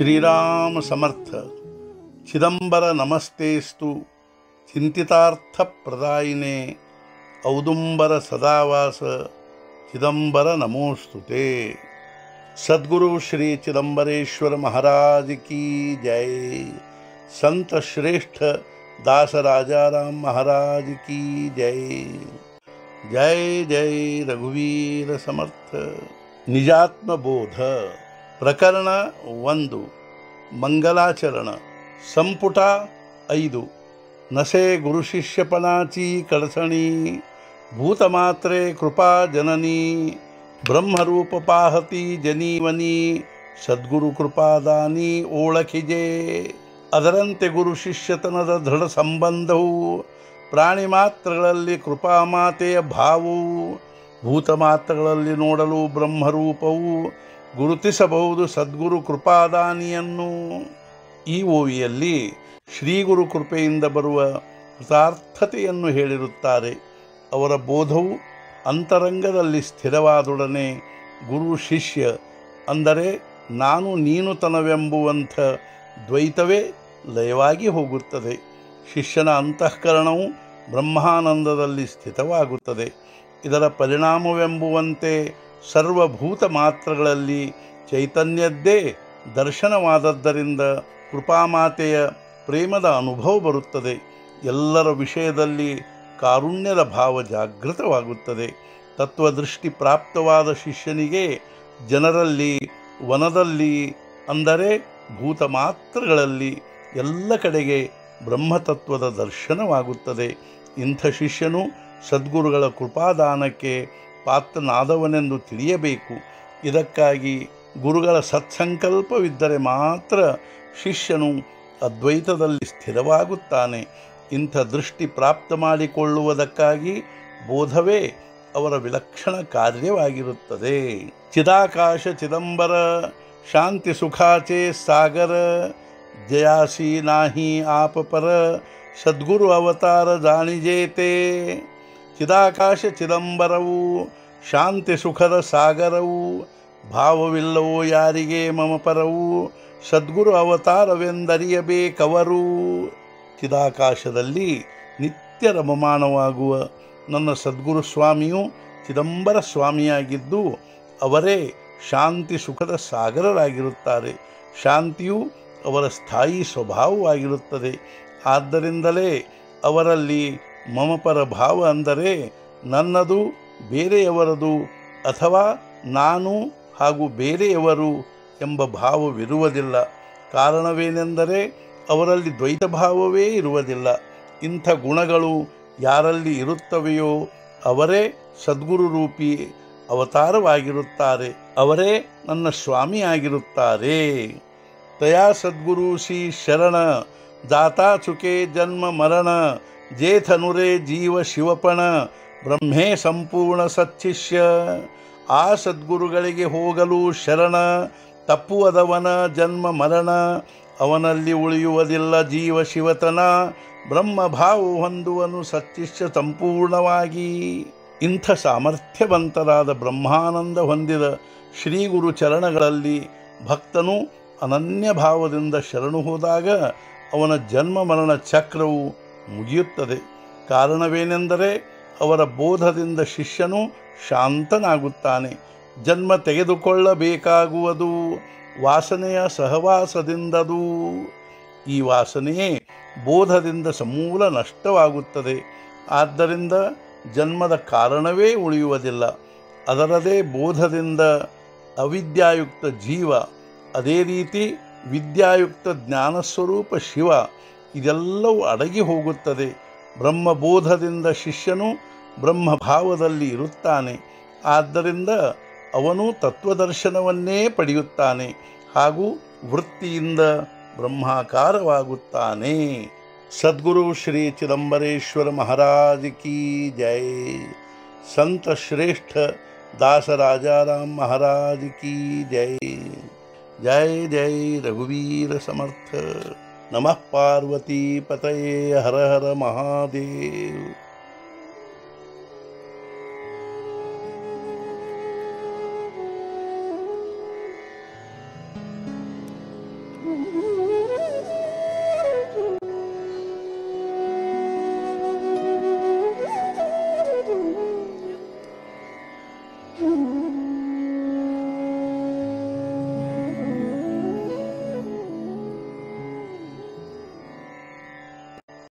श्रीराम समर्थ चिदंबर नमस्तेस्तु चिंतितार्थ प्रदायिने औदुंबर सदावास। चिदंबर नमोस्तुते सद्गुरु श्री चिदंबरेश्वर महाराज की जय। संत श्रेष्ठ दास राजा राम महाराज की जय। जय जय रघुवीर समर्थ। निजात्म बोध ಪ್ರಕರಣ ಒಂದು. ಮಂಗಲಾಚರಣ. ಸಂಪುಟ ಐದು. ನಸೆ ಗುರು ಶಿಷ್ಯಪನಾಚಿ ಕಳಸಣಿ. ಭೂತಮಾತ್ರೆ ಕೃಪಾ ಜನನಿ. ಬ್ರಹ್ಮರೂಪ ಪಾಹತಿ ಜನೀವನಿ. ಸದ್ಗುರು ಕೃಪಾದಾನಿ ಓಳಖಿಜೆ. ಅದರಂತೆ ಗುರು ಶಿಷ್ಯತನದ ದೃಢ ಸಂಬಂಧವು. ಪ್ರಾಣಿ ಮಾತ್ರಗಳಲ್ಲಿ ಕೃಪಾಮಾತೆಯ ಭಾವವು. ಭೂತ ಮಾತ್ರಗಳಲ್ಲಿ ನೋಡಲು ಬ್ರಹ್ಮರೂಪವು. ಗುರುತಿಸಬಹುದು ಸದ್ಗುರು ಕೃಪಾದಾನಿಯನ್ನು. ಈ ಓವಿಯಲ್ಲಿ ಶ್ರೀಗುರು ಕೃಪೆಯಿಂದ ಬರುವ ಕೃತಾರ್ಥತೆಯನ್ನು ಹೇಳಿರುತ್ತಾರೆ. ಅವರ ಬೋಧವು ಅಂತರಂಗದಲ್ಲಿ ಸ್ಥಿರವಾದೊಡನೆ ಗುರು ಶಿಷ್ಯ, ಅಂದರೆ ನಾನು ನೀನು ತನವೆಂಬುವಂಥ ದ್ವೈತವೇ ಲಯವಾಗಿ ಹೋಗುತ್ತದೆ. ಶಿಷ್ಯನ ಅಂತಃಕರಣವು ಬ್ರಹ್ಮಾನಂದದಲ್ಲಿ ಸ್ಥಿತವಾಗುತ್ತದೆ. ಇದರ ಪರಿಣಾಮವೆಂಬುವಂತೆ ಸರ್ವಭೂತ ಮಾತ್ರಗಳಲ್ಲಿ ಚೈತನ್ಯದ್ದೇ ದರ್ಶನವಾದದ್ದರಿಂದ ಕೃಪಾಮಾತೆಯ ಪ್ರೇಮದ ಅನುಭವ ಬರುತ್ತದೆ. ಎಲ್ಲರ ವಿಷಯದಲ್ಲಿ ಕಾರುಣ್ಯದ ಭಾವ ಜಾಗೃತವಾಗುತ್ತದೆ. ತತ್ವದೃಷ್ಟಿ ಪ್ರಾಪ್ತವಾದ ಶಿಷ್ಯನಿಗೆ ಜನರಲ್ಲಿ, ವನದಲ್ಲಿ, ಅಂದರೆ ಭೂತ ಮಾತ್ರಗಳಲ್ಲಿ ಎಲ್ಲ ಕಡೆಗೆ ಬ್ರಹ್ಮತತ್ವದ ದರ್ಶನವಾಗುತ್ತದೆ. ಇಂಥ ಶಿಷ್ಯನು ಸದ್ಗುರುಗಳ ಕೃಪಾದಾನಕ್ಕೆ ಪಾತ್ರನಾದವನೆಂದು ತಿಳಿಯಬೇಕು. ಇದಕ್ಕಾಗಿ ಗುರುಗಳ ಸತ್ಸಂಕಲ್ಪವಿದ್ದರೆ ಮಾತ್ರ ಶಿಷ್ಯನು ಅದ್ವೈತದಲ್ಲಿ ಸ್ಥಿರವಾಗುತ್ತಾನೆ. ಇಂಥ ದೃಷ್ಟಿ ಪ್ರಾಪ್ತ ಮಾಡಿಕೊಳ್ಳುವುದಕ್ಕಾಗಿ ಬೋಧವೇ ಅವರ ವಿಲಕ್ಷಣ ಕಾರ್ಯವಾಗಿರುತ್ತದೆ. ಚಿದಾಕಾಶ ಚಿದಂಬರ, ಶಾಂತಿ ಸುಖಾಚೆ ಸಾಗರ, ಜಯಾಸಿ ನಾಹಿ ಆಪ ಪರ, ಸದ್ಗುರು ಅವತಾರ ಜಾಣಿಜೇತೆ. ಚಿದಾಕಾಶ ಚಿದಂಬರವು, ಶಾಂತಿ ಸುಖದ ಸಾಗರವು, ಭಾವವಿಲ್ಲವೋ ಯಾರಿಗೆ ಮಮ ಪರವು, ಸದ್ಗುರು ಅವತಾರವೆಂದರಿಯಬೇಕವರು. ಚಿದಾಕಾಶದಲ್ಲಿ ನಿತ್ಯ ರಮಮಾನವಾಗುವ ನನ್ನ ಸದ್ಗುರು ಸ್ವಾಮಿಯು ಚಿದಂಬರ ಸ್ವಾಮಿಯಾಗಿದ್ದು, ಅವರೇ ಶಾಂತಿ ಸುಖದ ಸಾಗರರಾಗಿರುತ್ತಾರೆ. ಶಾಂತಿಯು ಅವರ ಸ್ಥಾಯಿ ಸ್ವಭಾವವಾಗಿರುತ್ತದೆ. ಆದ್ದರಿಂದಲೇ ಅವರಲ್ಲಿ ಮಮಪರ ಭಾವ ಅಂದರೆ ನನ್ನದು, ಬೇರೆಯವರದು ಅಥವಾ ನಾನು ಹಾಗೂ ಬೇರೆಯವರು ಎಂಬ ಭಾವವಿರುವುದಿಲ್ಲ. ಕಾರಣವೇನೆಂದರೆ ಅವರಲ್ಲಿ ದ್ವೈತ ಭಾವವೇ ಇರುವುದಿಲ್ಲ. ಇಂಥ ಗುಣಗಳು ಯಾರಲ್ಲಿ ಇರುತ್ತವೆಯೋ ಅವರೇ ಸದ್ಗುರು ರೂಪಿ ಅವತಾರವಾಗಿರುತ್ತಾರೆ. ಅವರೇ ನನ್ನ ಸ್ವಾಮಿಯಾಗಿರುತ್ತಾರೆ ತಯಾ ಸದ್ಗುರು ಶ್ರೀ ಶರಣ ದಾತಾ ಚುಕೆ ಜನ್ಮ ಮರಣ ಜೇಥನುರೇ ಜೀವ ಶಿವಪಣ, ಬ್ರಹ್ಮೇ ಸಂಪೂರ್ಣ ಸಚ್ಚಿಷ್ಯ. ಆ ಸದ್ಗುರುಗಳಿಗೆ ಹೋಗಲು ಶರಣ, ತಪ್ಪುವದವನ ಜನ್ಮ ಮರಣ, ಅವನಲ್ಲಿ ಉಳಿಯುವುದಿಲ್ಲ ಜೀವ ಶಿವತನ ಬ್ರಹ್ಮ ಭಾವ ಹೊಂದುವನು ಸತ್ಯಿಷ್ಯ ಸಂಪೂರ್ಣವಾಗಿ. ಇಂಥ ಸಾಮರ್ಥ್ಯವಂತರಾದ ಬ್ರಹ್ಮಾನಂದ ಹೊಂದಿದ ಶ್ರೀ ಗುರು ಚರಣಗಳಲ್ಲಿ ಭಕ್ತನು ಅನನ್ಯ ಭಾವದಿಂದ ಶರಣು ಹೋದಾಗ ಅವನ ಜನ್ಮ ಮರಣ ಚಕ್ರವು ಮುಗಿಯುತ್ತದೆ. ಕಾರಣವೇನೆಂದರೆ ಅವರ ಬೋಧದಿಂದ ಶಿಷ್ಯನು ಶಾಂತನಾಗುತ್ತಾನೆ. ಜನ್ಮ ತೆಗೆದುಕೊಳ್ಳಬೇಕಾಗುವುದು, ವಾಸನೆಯ ಸಹವಾಸದಿಂದದು. ಈ ವಾಸನೆಯೇ ಬೋಧದಿಂದ ಸಮೂಲ ನಷ್ಟವಾಗುತ್ತದೆ. ಆದ್ದರಿಂದ ಜನ್ಮದ ಕಾರಣವೇ ಉಳಿಯುವುದಿಲ್ಲ. ಅದರದೇ ಬೋಧದಿಂದ ಅವಿದ್ಯಾಯುಕ್ತ ಜೀವ, ಅದೇ ರೀತಿ ವಿದ್ಯಾಯುಕ್ತ ಜ್ಞಾನಸ್ವರೂಪ ಶಿವ ಇದೆಲ್ಲವೂ ಅಡಗಿ ಹೋಗುತ್ತದೆ. ಬ್ರಹ್ಮಬೋಧದಿಂದ ಶಿಷ್ಯನು ಬ್ರಹ್ಮಭಾವದಲ್ಲಿ ಇರುತ್ತಾನೆ. ಆದ್ದರಿಂದ ಅವನು ತತ್ವದರ್ಶನವನ್ನೇ ಪಡೆಯುತ್ತಾನೆ ಹಾಗೂ ವೃತ್ತಿಯಿಂದ ಬ್ರಹ್ಮಾಕಾರವಾಗುತ್ತಾನೆ. ಸದ್ಗುರು ಶ್ರೀ ಚಿದಂಬರೇಶ್ವರ ಮಹಾರಾಜ ಕೀ ಜೈ. ಸಂತ ಶ್ರೇಷ್ಠ ದಾಸರಾಜಾರಾಮ್ ಮಹಾರಾಜ ಕಿ ಜೈ. ಜೈ ಜೈ ರಘುವೀರ ಸಮರ್ಥ. नमः पार्वती पतये हर हर महादेव Mm-hmm.